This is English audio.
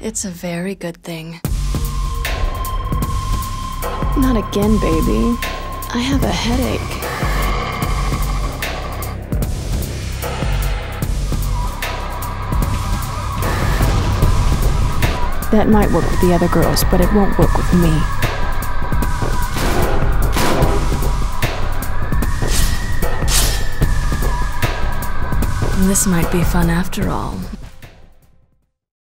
It's a very good thing. Not again, baby. I have a headache. That might work with the other girls, but it won't work with me. This might be fun after all.